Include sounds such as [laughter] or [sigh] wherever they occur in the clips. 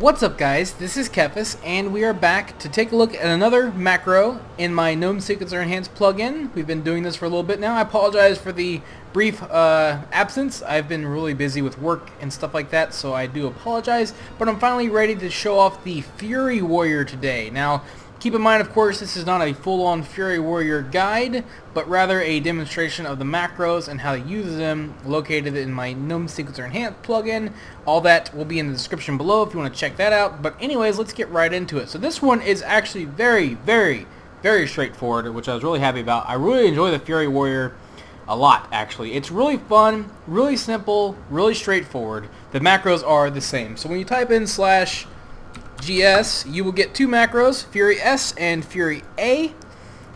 What's up guys, this is Kephas, and we are back to take a look at another macro in my GNOME Sequencer Enhanced plugin. We've been doing this for a little bit now. I apologize for the brief uh, absence. I've been really busy with work and stuff like that, so I do apologize. But I'm finally ready to show off the Fury Warrior today. Now, Keep in mind, of course, this is not a full-on Fury Warrior guide, but rather a demonstration of the macros and how to use them located in my GNOME Sequencer Enhanced plugin. All that will be in the description below if you want to check that out. But anyways, let's get right into it. So this one is actually very, very, very straightforward, which I was really happy about. I really enjoy the Fury Warrior a lot, actually. It's really fun, really simple, really straightforward. The macros are the same. So when you type in slash GS, you will get two macros, Fury S and Fury A.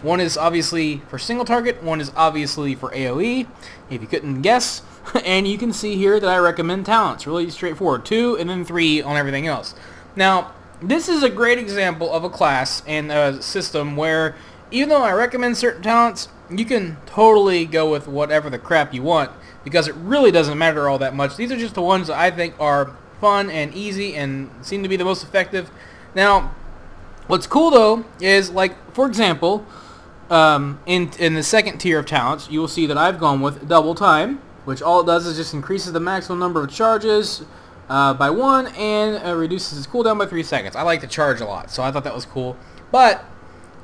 One is obviously for single target, one is obviously for AoE, if you couldn't guess. [laughs] and you can see here that I recommend talents, really straightforward. Two and then three on everything else. Now, this is a great example of a class and a system where even though I recommend certain talents, you can totally go with whatever the crap you want because it really doesn't matter all that much. These are just the ones that I think are fun and easy and seem to be the most effective. Now, what's cool though is like, for example, um, in, in the second tier of talents, you will see that I've gone with double time, which all it does is just increases the maximum number of charges uh, by one and uh, reduces its cooldown by three seconds. I like to charge a lot, so I thought that was cool. But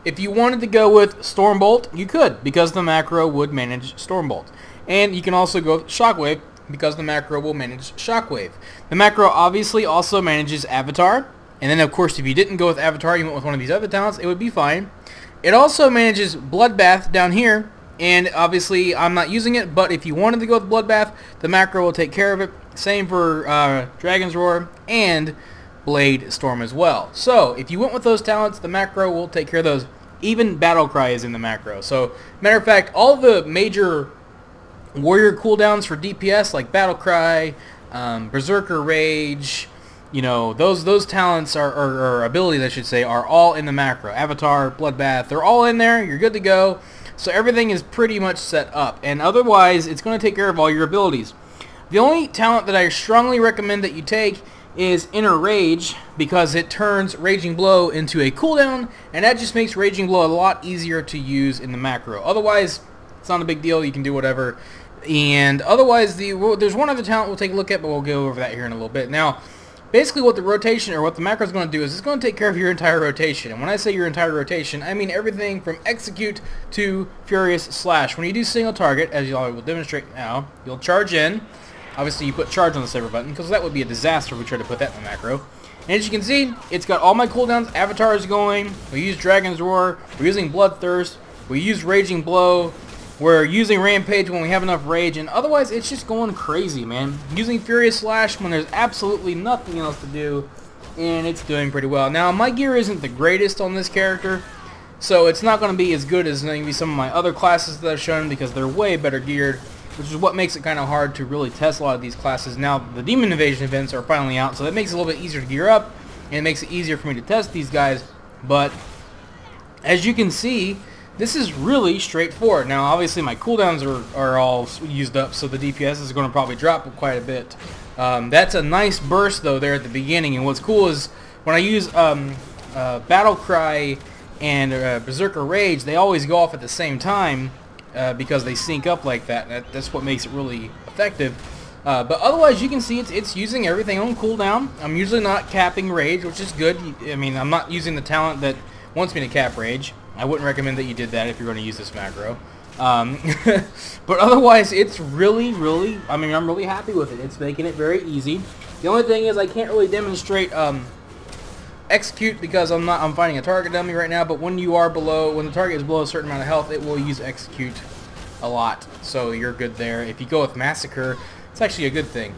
if you wanted to go with Stormbolt, you could, because the macro would manage Stormbolt. And you can also go with Shockwave, because the macro will manage Shockwave. The macro obviously also manages Avatar, and then of course if you didn't go with Avatar, you went with one of these other talents, it would be fine. It also manages Bloodbath down here, and obviously I'm not using it, but if you wanted to go with Bloodbath, the macro will take care of it. Same for uh, Dragon's Roar and Blade Storm as well. So if you went with those talents, the macro will take care of those. Even Battle Cry is in the macro. So matter of fact, all the major warrior cooldowns for DPS like Battle Cry, um, Berserker Rage, you know, those those talents are, or, or abilities I should say, are all in the macro. Avatar, Bloodbath, they're all in there. You're good to go. So everything is pretty much set up. And otherwise, it's going to take care of all your abilities. The only talent that I strongly recommend that you take is Inner Rage because it turns Raging Blow into a cooldown and that just makes Raging Blow a lot easier to use in the macro. Otherwise, it's not a big deal. You can do whatever. And otherwise, the well, there's one other talent we'll take a look at, but we'll go over that here in a little bit. Now, basically what the rotation or what the macro is going to do is it's going to take care of your entire rotation. And when I say your entire rotation, I mean everything from execute to furious slash. When you do single target, as you all will demonstrate now, you'll charge in. Obviously, you put charge on the saber button because that would be a disaster if we tried to put that in the macro. And as you can see, it's got all my cooldowns. Avatar is going. We use Dragon's Roar. We're using Bloodthirst. We use Raging Blow. We're using Rampage when we have enough Rage, and otherwise it's just going crazy, man. Using Furious Slash when there's absolutely nothing else to do, and it's doing pretty well. Now, my gear isn't the greatest on this character, so it's not going to be as good as maybe some of my other classes that I've shown because they're way better geared, which is what makes it kind of hard to really test a lot of these classes. Now, the Demon Invasion events are finally out, so that makes it a little bit easier to gear up, and it makes it easier for me to test these guys, but as you can see, this is really straightforward. Now, obviously, my cooldowns are, are all used up, so the DPS is going to probably drop quite a bit. Um, that's a nice burst, though, there at the beginning. And what's cool is when I use um, uh, Battle Cry and uh, Berserker Rage, they always go off at the same time uh, because they sync up like that. that. That's what makes it really effective. Uh, but otherwise, you can see it's, it's using everything on cooldown. I'm usually not capping Rage, which is good. I mean, I'm not using the talent that wants me to cap Rage. I wouldn't recommend that you did that if you're going to use this macro. Um, [laughs] but otherwise, it's really, really, I mean, I'm really happy with it. It's making it very easy. The only thing is I can't really demonstrate um, execute because I'm not, I'm finding a target dummy right now, but when you are below, when the target is below a certain amount of health, it will use execute a lot. So you're good there. If you go with massacre, it's actually a good thing.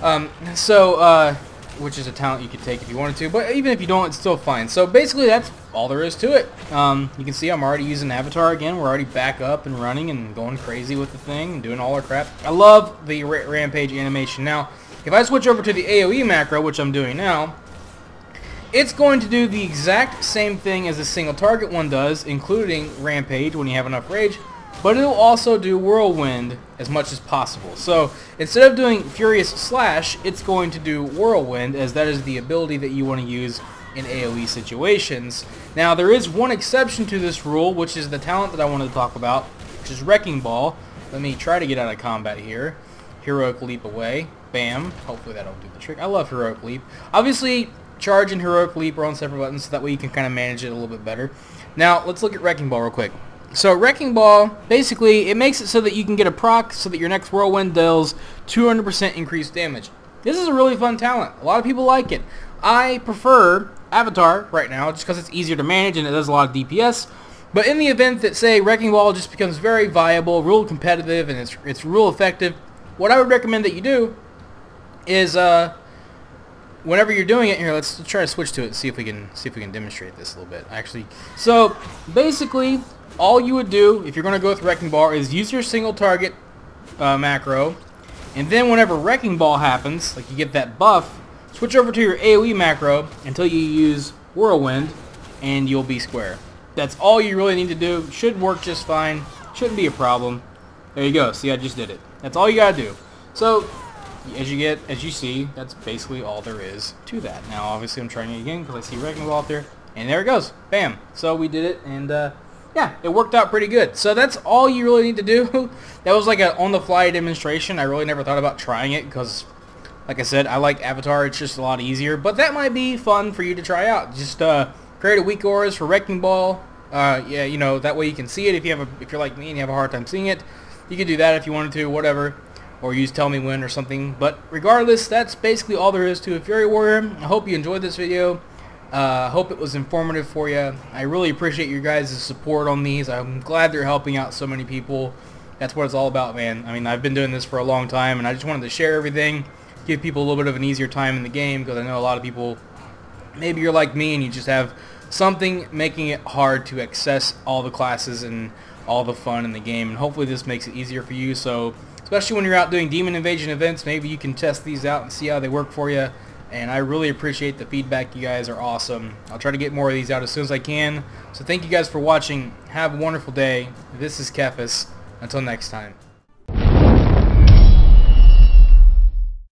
Um, so, uh, which is a talent you could take if you wanted to, but even if you don't, it's still fine. So basically, that's all there is to it. Um, you can see I'm already using Avatar again. We're already back up and running and going crazy with the thing and doing all our crap. I love the ra Rampage animation. Now, if I switch over to the AoE macro, which I'm doing now, it's going to do the exact same thing as a single target one does, including Rampage when you have enough Rage, but it'll also do Whirlwind as much as possible. So instead of doing Furious Slash, it's going to do Whirlwind as that is the ability that you want to use in AoE situations. Now there is one exception to this rule, which is the talent that I wanted to talk about, which is Wrecking Ball. Let me try to get out of combat here. Heroic Leap away. Bam. Hopefully that'll do the trick. I love Heroic Leap. Obviously, Charge and Heroic Leap are on separate buttons, so that way you can kind of manage it a little bit better. Now, let's look at Wrecking Ball real quick. So Wrecking Ball, basically, it makes it so that you can get a proc so that your next Whirlwind deals 200% increased damage. This is a really fun talent. A lot of people like it. I prefer Avatar right now just because it's easier to manage and it does a lot of DPS. But in the event that, say, Wrecking Ball just becomes very viable, real competitive, and it's, it's real effective, what I would recommend that you do is uh, whenever you're doing it here, let's, try to switch to it and see if we can see if we can demonstrate this a little bit. Actually, so basically, all you would do if you're going to go with Wrecking Ball is use your single target uh, macro, and then whenever Wrecking Ball happens, like you get that buff, switch over to your AoE macro until you use Whirlwind, and you'll be square. That's all you really need to do. Should work just fine. Shouldn't be a problem. There you go. See, I just did it. That's all you gotta do. So, as you get, as you see, that's basically all there is to that. Now, obviously, I'm trying it again because I see Wrecking Ball out there, and there it goes. Bam. So we did it, and uh, yeah, it worked out pretty good. So that's all you really need to do. [laughs] that was like a on-the-fly demonstration. I really never thought about trying it because, like I said, I like Avatar. It's just a lot easier. But that might be fun for you to try out. Just uh, create a WeakAuras for Wrecking Ball. Uh, yeah, you know, that way you can see it if you have a, if you're like me and you have a hard time seeing it. You could do that if you wanted to, whatever. Or use Tell Me When or something. But regardless, that's basically all there is to a Fury Warrior. I hope you enjoyed this video. I uh, hope it was informative for you. I really appreciate your guys' support on these. I'm glad they're helping out so many people. That's what it's all about, man. I mean, I've been doing this for a long time, and I just wanted to share everything, give people a little bit of an easier time in the game, because I know a lot of people, maybe you're like me, and you just have something making it hard to access all the classes and all the fun in the game. And hopefully this makes it easier for you. So, especially when you're out doing Demon Invasion events, maybe you can test these out and see how they work for you and I really appreciate the feedback. You guys are awesome. I'll try to get more of these out as soon as I can. So thank you guys for watching. Have a wonderful day. This is Kephas. Until next time.